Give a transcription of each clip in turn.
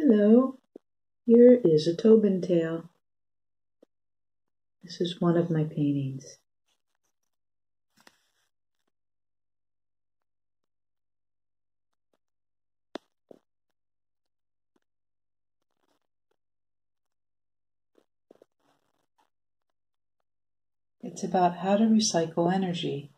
Hello, here is a Tobin tale. This is one of my paintings. It's about how to recycle energy.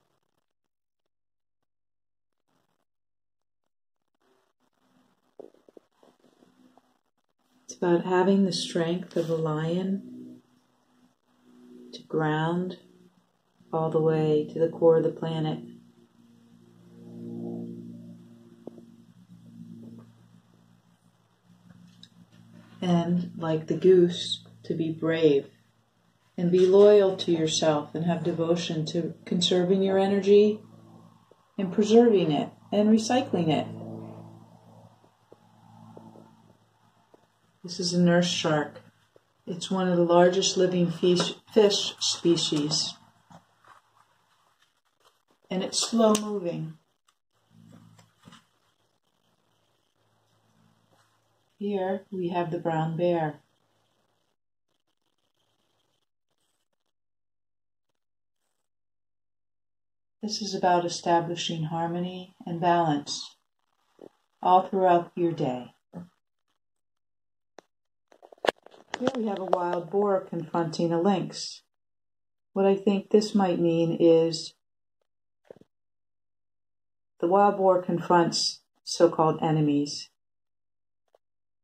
It's about having the strength of a lion to ground all the way to the core of the planet. And like the goose, to be brave and be loyal to yourself and have devotion to conserving your energy and preserving it and recycling it. This is a nurse shark. It's one of the largest living fish, fish species. And it's slow moving. Here we have the brown bear. This is about establishing harmony and balance all throughout your day. Here we have a wild boar confronting a lynx. What I think this might mean is the wild boar confronts so called enemies.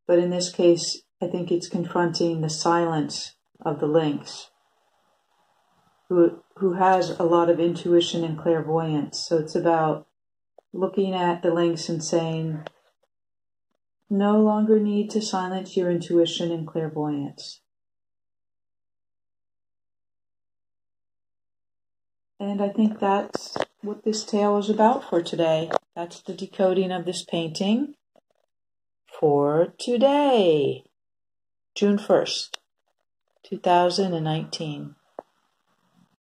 But in this case, I think it's confronting the silence of the lynx who who has a lot of intuition and clairvoyance. So it's about looking at the lynx and saying, no longer need to silence your intuition and clairvoyance. And I think that's what this tale is about for today. That's the decoding of this painting for today, June 1st, 2019.